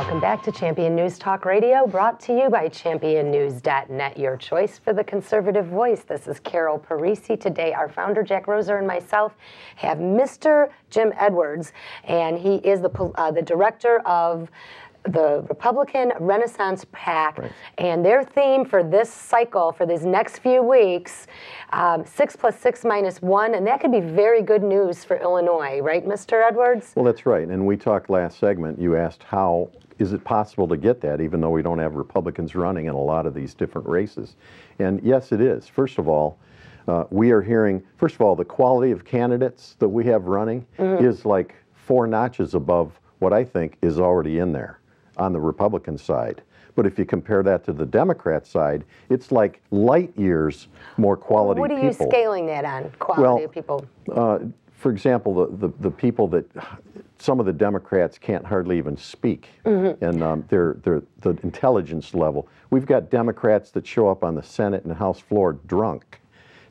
Welcome back to Champion News Talk Radio, brought to you by championnews.net, your choice for the conservative voice. This is Carol Parisi. Today, our founder, Jack Roeser, and myself have Mr. Jim Edwards, and he is the, uh, the director of the Republican Renaissance PAC, right. and their theme for this cycle, for these next few weeks, um, six plus six minus one, and that could be very good news for Illinois, right, Mr. Edwards? Well, that's right. And we talked last segment, you asked how is it possible to get that, even though we don't have Republicans running in a lot of these different races? And yes, it is. First of all, uh, we are hearing, first of all, the quality of candidates that we have running mm-hmm. is like four notches above what I think is already in there on the Republican side. But if you compare that to the Democrat side, it's like light years more quality people. What are you scaling that on, quality well, of people? Uh, for example, the, the, the, people that some of the Democrats can't hardly even speak, mm-hmm. and um, their, their, the intelligence level. We've got Democrats that show up on the Senate and House floor drunk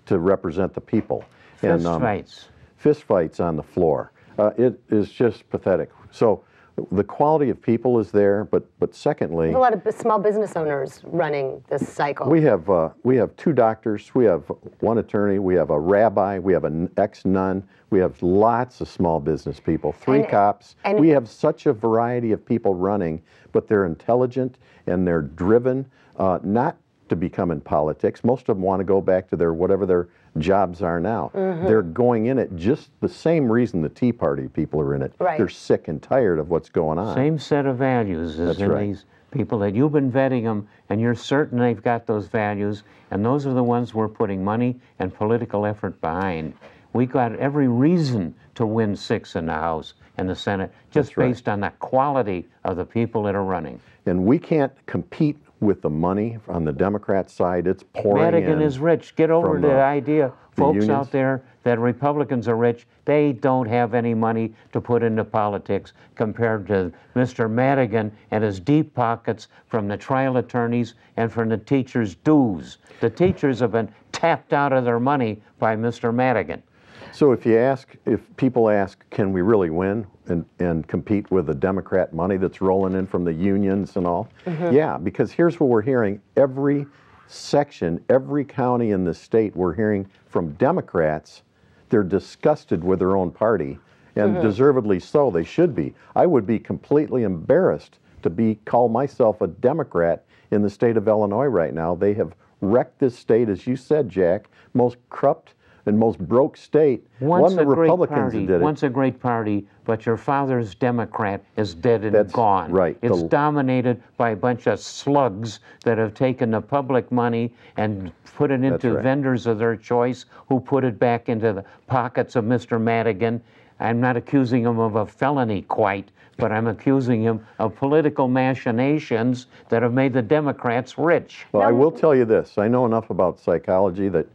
to represent the people. Fist and, um, fights. Fist fights on the floor. Uh, it is just pathetic. So the quality of people is there, but but secondly, a lot of small business owners running this cycle. We have uh, we have two doctors, we have one attorney, we have a rabbi, we have an ex nun, we have lots of small business people, three and, cops. And we have such a variety of people running, but they're intelligent and they're driven, uh, not to become in politics. Most of them want to go back to their whatever their jobs are now. Mm-hmm. They're going in it just the same reason the Tea Party people are in it. Right. They're sick and tired of what's going on. Same set of values as That's in right. these people that you've been vetting them and you're certain they've got those values and those are the ones we're putting money and political effort behind. We got every reason to win six in the House and the Senate just right. based on the quality of the people that are running. And we can't compete with the money on the Democrat side. It's pouring Madigan is rich. Get over the, the idea, the folks unions. out there, that Republicans are rich. They don't have any money to put into politics compared to Mr. Madigan and his deep pockets from the trial attorneys and from the teachers' dues. The teachers have been tapped out of their money by Mr. Madigan. So if you ask, if people ask, can we really win and, and compete with the Democrat money that's rolling in from the unions and all? Mm-hmm. Yeah, because here's what we're hearing every section, every county in the state, we're hearing from Democrats, they're disgusted with their own party, and mm-hmm. deservedly so. They should be. I would be completely embarrassed to be call myself a Democrat in the state of Illinois right now. They have wrecked this state, as you said, Jack, most corrupt and most broke state. Once the Republicans party, did it. Once a great party, but your father's Democrat is dead and That's gone. Right. It's the, dominated by a bunch of slugs that have taken the public money and put it into right. vendors of their choice who put it back into the pockets of Mr. Madigan. I'm not accusing him of a felony quite, but I'm accusing him of political machinations that have made the Democrats rich. Well, I will tell you this. I know enough about psychology that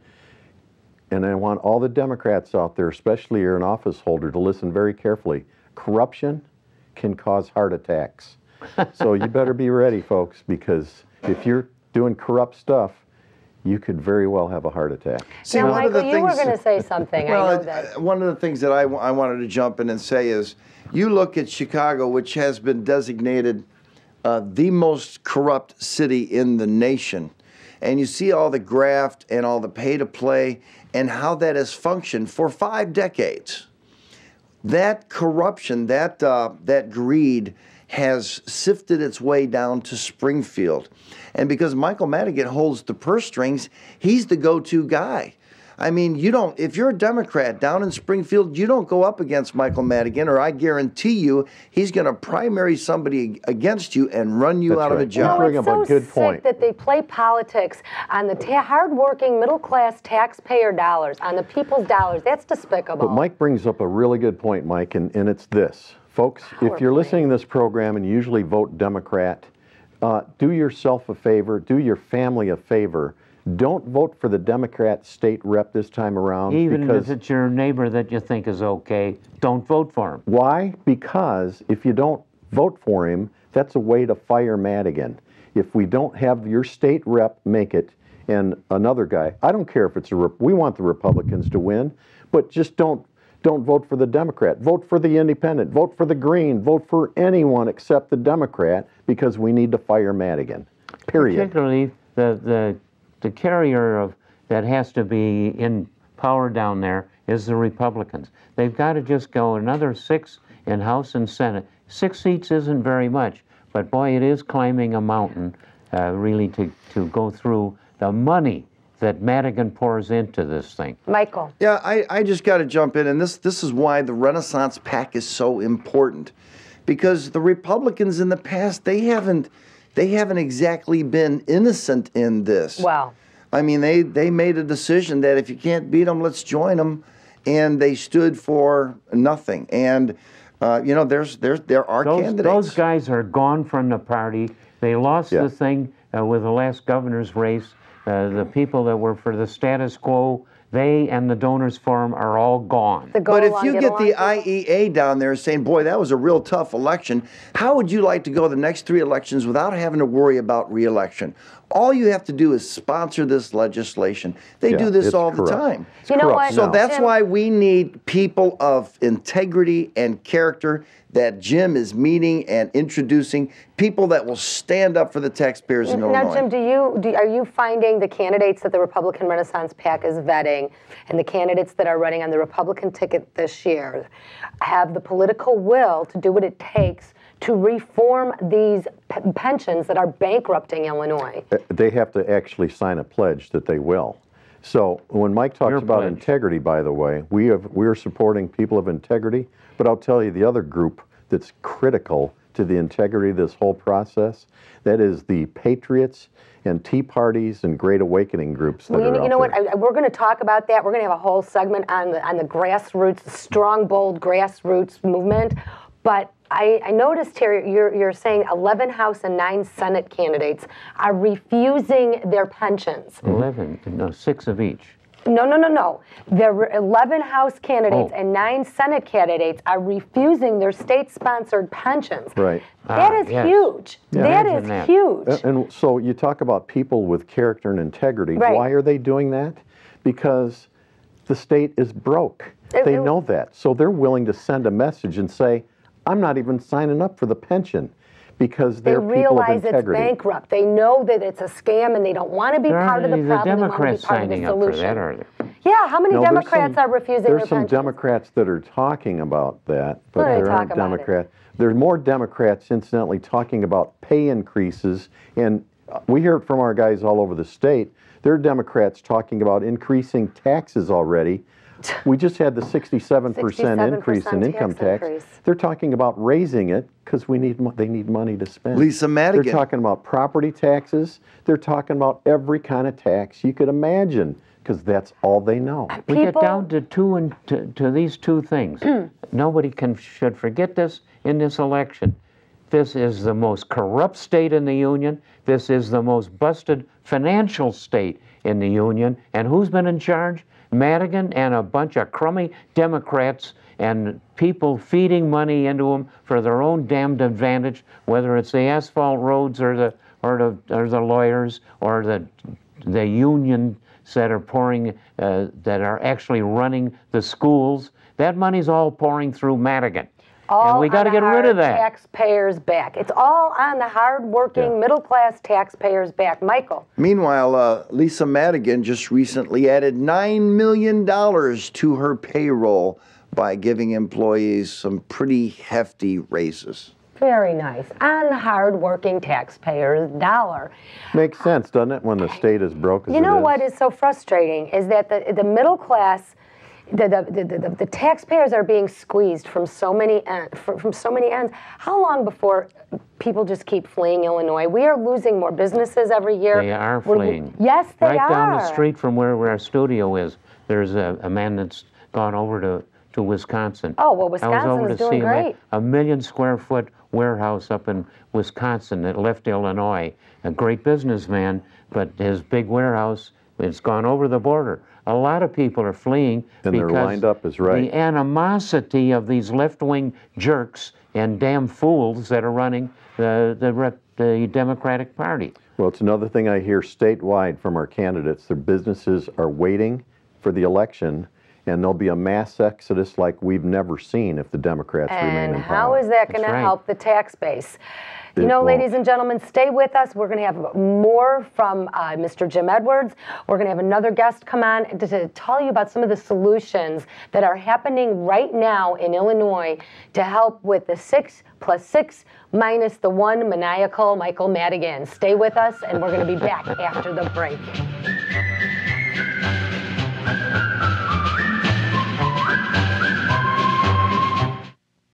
and I want all the Democrats out there, especially you're an office holder, to listen very carefully. Corruption can cause heart attacks. so you better be ready, folks, because if you're doing corrupt stuff, you could very well have a heart attack. See, now, Michael, you were going to say something. well, that. one of the things that I, I wanted to jump in and say is, you look at Chicago, which has been designated uh, the most corrupt city in the nation, and you see all the graft and all the pay to play and how that has functioned for five decades. That corruption, that, uh, that greed has sifted its way down to Springfield. And because Michael Madigan holds the purse strings, he's the go to guy. I mean, you don't, if you're a Democrat down in Springfield, you don't go up against Michael Madigan, or I guarantee you he's going to primary somebody against you and run you That's out right. of a job. No, it's so good point. that they play politics on the ta- hardworking middle class taxpayer dollars, on the people's dollars. That's despicable. But Mike brings up a really good point, Mike, and, and it's this. Folks, if you're listening to this program and you usually vote Democrat, uh, do yourself a favor, do your family a favor don't vote for the Democrat state rep this time around. Even if it's your neighbor that you think is okay, don't vote for him. Why? Because if you don't vote for him, that's a way to fire Madigan. If we don't have your state rep make it and another guy, I don't care if it's a, rep, we want the Republicans to win, but just don't don't vote for the Democrat. Vote for the independent. Vote for the Green. Vote for anyone except the Democrat because we need to fire Madigan. Period. Particularly the, the, the carrier of that has to be in power down there is the Republicans. They've got to just go another six in House and Senate. Six seats isn't very much, but boy, it is climbing a mountain uh, really to, to go through the money that Madigan pours into this thing. Michael. Yeah, I, I just got to jump in, and this this is why the Renaissance PAC is so important, because the Republicans in the past they haven't they haven't exactly been innocent in this. Wow. I mean, they they made a decision that if you can't beat them, let's join them, and they stood for nothing. And uh, you know, there's there's there are Those, candidates. those guys are gone from the party. They lost Yeah. the thing uh, with the last governor's race. Uh, the people that were for the status quo, they and the donors forum are all gone. But if along, you get along the? IEA down there saying, boy, that was a real tough election, how would you like to go the next three elections without having to worry about reelection? All you have to do is sponsor this legislation. They Yeah, do this it's all the time. It's You know corrupt what? So now. that's Jim- why we need people of integrity and character that Jim is meeting and introducing, people that will stand up for the taxpayers in Now, Illinois. Jim, do you do, are you finding the candidates that the Republican Renaissance PAC is vetting, and the candidates that are running on the Republican ticket this year, have the political will to do what it takes to reform these p- pensions that are bankrupting Illinois? Uh, They have to actually sign a pledge that they will. So when Mike talks Your about pledge. integrity, by the way, we have we are supporting people of integrity. But I'll tell you the other group that's critical to the integrity of this whole process. That is the patriots and Tea parties and Great Awakening groups that you, are know- out what? there. I, we're going to talk about that. We're going to have a whole segment on the on the grassroots, strong, bold grassroots movement. But I, I noticed here you're, you're saying 11 House and nine Senate candidates are refusing their pensions. Eleven, no, six of each. No, no, no, no. There were 11 House candidates Oh. and nine Senate candidates are refusing their state-sponsored pensions. Right. That Ah, is yes. huge. That Imagine is that. huge. A- And so you talk about people with character and integrity. Right. Why are they doing that? Because the state is broke. It- They it- know that. So they're willing to send a message and say, I'm not even signing up for the pension because They they're people of realize it's bankrupt. They know that it's a scam and they don't want to be There part of the problem. the they want to be Democrats part of the signing up for solution. that, are there? Yeah, how many No, there's Democrats some- are refusing There's their some pensions? Democrats that are talking about that, but What they there talk aren't Democrats. There are more Democrats, incidentally, talking about pay increases, and uh, we hear it from our guys all over the state. There are Democrats talking about increasing taxes already. We just had the 67% increase in income tax tax. increase. They're talking about raising it because we need they need money to spend. Lisa Madigan. They're talking about property taxes. They're talking about every kind of tax you could imagine because that's all they know. We get down to two and to, to these two things. Nobody can should forget this in this election. This is the most corrupt state in the union. This is the most busted financial state in the union. And who's been in charge? Madigan and a bunch of crummy Democrats and people feeding money into them for their own damned advantage, whether it's the asphalt roads or the or the or the lawyers or the the unions that are pouring uh, that are actually running the schools. That money's all pouring through Madigan. All and we got to get rid of that. Taxpayers' back. It's all on the hard-working, Yeah. middle-class taxpayers' back. Michael, Meanwhile, uh, Lisa Madigan just recently added $9 million to her payroll by giving employees some pretty hefty raises. very nice. On the hard-working taxpayers' dollar. Makes sense, doesn't it, when the state is broke You know is? what is so frustrating is that the, the middle class, the, the, the, the, the taxpayers are being squeezed from so many en- from, from so many ends. How long before people just keep fleeing Illinois? We are losing more businesses every year. They are We're lo- fleeing. yes, they right are. Right down the street from where, where our studio is, there's a, a man that's gone over to, to Wisconsin. Oh, well, I was Wisconsin over is to doing see great. A million square foot warehouse up in Wisconsin that left Illinois. A great businessman, but his big warehouse, it's gone over the border. A lot of people are fleeing And they're because lined up as right. the animosity of these left-wing jerks and damn fools that are running the, the, the Democratic Party. Well, it's another thing I hear statewide from our candidates. Their businesses are waiting for the election and there'll be a mass exodus like we've never seen if the Democrats remain in how power. How is that going That's to help the tax base? You know, won't. ladies and gentlemen, stay with us. We're going to have more from uh, Mr. Jim Edwards. We're going to have another guest come on to, to tell you about some of the solutions that are happening right now in Illinois to help with the six plus six minus the one maniacal Michael Madigan. Stay with us, and we're going to be back after the break.